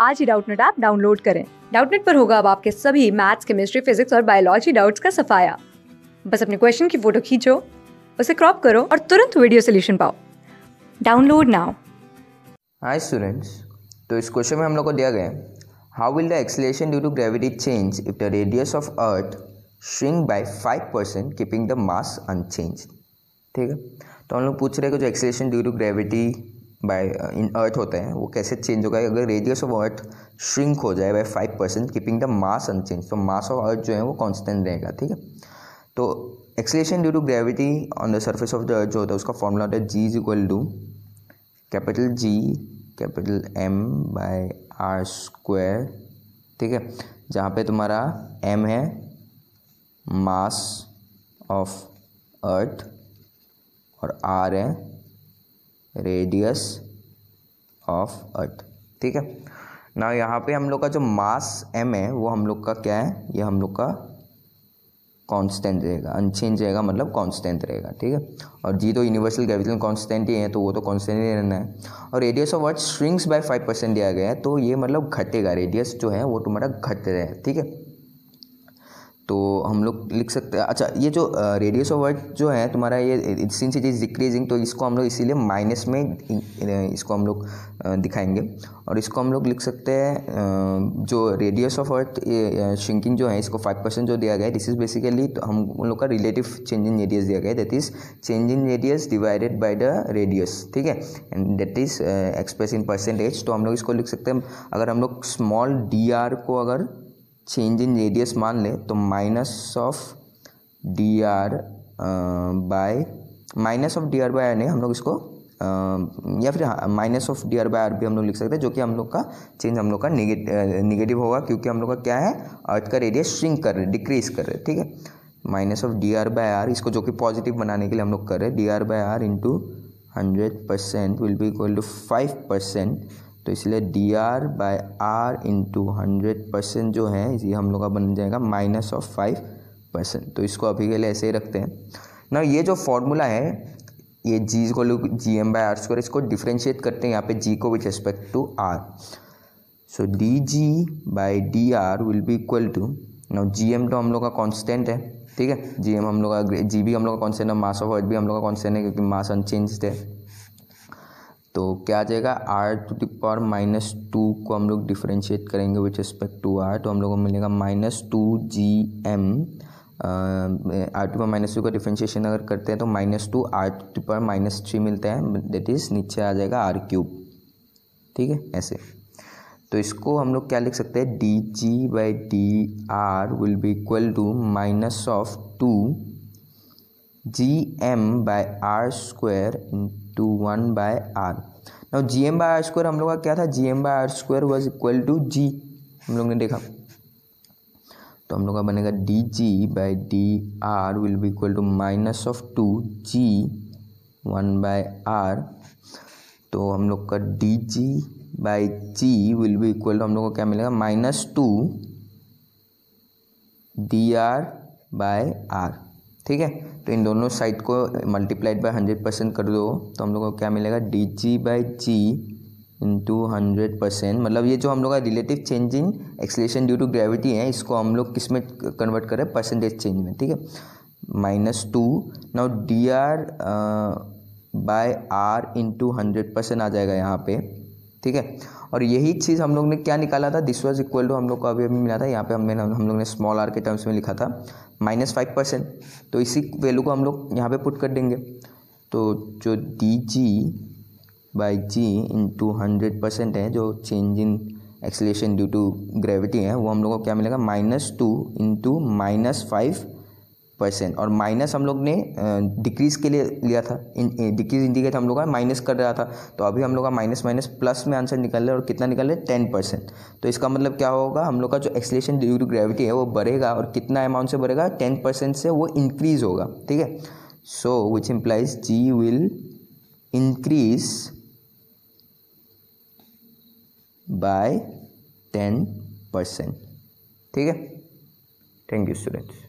आज ही Doubtnut app download करें। डाउटनेट पर होगा अब आपके सभी मैथ्स, केमिस्ट्री, फिजिक्स और बायोलॉजी डाउट्स का सफाया। बस अपने क्वेश्चन की फ़ोटो खींचो, उसे क्रॉप करो और तुरंत वीडियो सोल्यूशन पाओ। Download now. हाय स्टूडेंट्स तो इस क्वेश्चन में हम लोग को दिया गया how will the acceleration due to gravity change if the radius of earth shrink by five percent keeping the mass unchanged ठीक है? तो हम लोग पूछ रहे हैं कि जो acceleration due to gravity by in earth होता है, वो कैसे चेंज होगा? अगर रेडियस ऑफ़ अर्थ श्रिंक हो जाए by five percent keeping the mass unchanged तो मास ऑफ़ अर्थ जो है वो कांस्टेंट रहेगा, ठीक है? तो acceleration due to gravity on the surface of the earth जो होता है, उसका फॉर्मूला होता है G is equal to capital G capital M by R square ठीक है? जहाँ पे तुम्हारा एम है मास ऑफ़ अर्थ और आर है रेडियस ऑफ़ अर्थ। ठीक है? ना यहाँ पे हम लोग का जो मास एम है, वो हम लोग का क्या है? ये हम लोग का कांस्टेंट रहेगा। अनचेंज रहेगा मतलब कांस्टेंट रहेगा। ठीक है? और जी तो यूनिवर्सल ग्रेविटेशन कांस्टेंट ही है तो वो तो कांस्टेंट ही रहना है। और radius of earth shrinks by five percent दिया गया है तो ये मतलब घटेगा। रेडियस जो है, वो तुम्हारा घट रहा ठीक है? तो हम लोग लिख सकते हैं। अच्छा ये जो रेडियस ऑफ़ अर्थ जो है, तुम्हारा ये सिंस इट इज़ डिक्रीजिंग तो इसको हम लोग इसीलिए माइनस में इसको हम लोग दिखाएँगे। और इसको हम लोग लिख सकते हैं जो रेडियस ऑफ़ अर्थ श्रिंकिंग जो है, इसको फाइव परसेंट जो दिया गया है दिस इज़ बेसिकली तो हम उन लोग का रिलेटिव चेंज इन रेडियस दिया गया है। That is change in radius divided by the radius ठीक है? And that is express in percentage तो हम लोग इसको लिख सकते हैं। अगर हम लोग स्मॉल डी आर को अगर चेंज इन रेडियस मान ले तो minus of D R by minus of D R by R नहीं हम लोग इसको uh, या फिर minus of D R by R भी हम लोग लिख सकते हैं जो कि हम लोग का चेंज हम लोग का निगेटिव होगा क्योंकि हम लोग का क्या है अर्थ का रेडियस श्रिंक कर रहे डिक्रीज कर रहे ठीक है? Minus of D R by R इसको जो कि पॉजिटिव बनाने के लिए हम लोग कर रहे हैं D R by R into hundred percent will be equal to five percent तो इसलिए D R by R into hundred percent जो है ये हम लोग का बन जाएगा माइनस ऑफ़ फाइव परसेंट तो इसको अभी के लिए ऐसे ही रखते हैं। ना ये जो फॉर्मूला है, ये जी को लोग G M by R square इसको डिफ्रेंशिएट करते हैं यहाँ पे जी को with respect to R so D G by D R will be equal to ना जी एम तो हम लोग का कॉन्स्टेंट है, ठीक है? जी एम हम लोग का जी भी हम लोग का कॉन्स्टेंट है मास ऑफ़ अर्थ भी हम लोग का कॉन्स्टेंट है, क्योंकि मास अनचेंज है। तो क्या आ जाएगा? R to the power minus two को हम लोग डिफ्रेंशिएट करेंगे विथ रिस्पेक्ट टू आर तो हम लोग को मिलेगा minus two G M R to power minus two का डिफ्रेंशिएशन अगर करते हैं तो minus two R to power minus three मिलता है दैट इज़ नीचे आ जाएगा आर क्यूब ठीक है? ऐसे. तो इसको हम लोग क्या लिख सकते हैं? D G by D R will be equal to minus of two G M by R square into one by R now G M by R square हम लोग का क्या था? G M by R square was equal to G हम लोग ने देखा। तो हम लोग का बनेगा D G by D R will be equal to minus of two G one by R तो हम लोग का D G by G will be equal to हम लोग को क्या मिलेगा? Minus two D R by R ठीक है? तो इन दोनों साइड को मल्टीप्लाइड बाय हंड्रेड परसेंट कर दो तो हम लोग को क्या मिलेगा? D G by G into hundred percent मतलब ये जो हम लोग का relative change in acceleration due to gravity है, इसको हम लोग किसमें कन्वर्ट करें? परसेंटेज चेंज में, ठीक है? Minus two now D R by R into hundred percent आ जाएगा यहाँ पे। ठीक है? और यही चीज़ हम लोग ने क्या निकाला था? दिस वॉज़ इक्वल टू हम लोग को अभी अभी मिला था। यहाँ पे हमने हम लोग ने स्मॉल आर के टर्म्स में लिखा था। माइनस फाइव परसेंट तो इसी वैल्यू को हम लोग यहाँ पे पुट कर देंगे। तो जो D G by G into hundred percent है, जो change in acceleration due to gravity है, वो हम लोग को क्या मिलेगा? Minus two into minus five percent और माइनस हम लोग ने डिक्रीज के लिए लिया था। डिक्रीज इंडिकेट हम लोग का माइनस कर रहा था। तो अभी हम लोग का माइनस माइनस प्लस में आंसर निकल रहा है और कितना निकल रहा है? टेन परसेंट तो इसका मतलब क्या होगा? हम लोग का जो एक्सलेशन ड्यू टू ग्रेविटी है, वो बढ़ेगा और कितना अमाउंट से बढ़ेगा? टेन परसेंट से वो इंक्रीज होगा। ठीक है? So which implies G will increase by ten percent ठीक है? Thank you students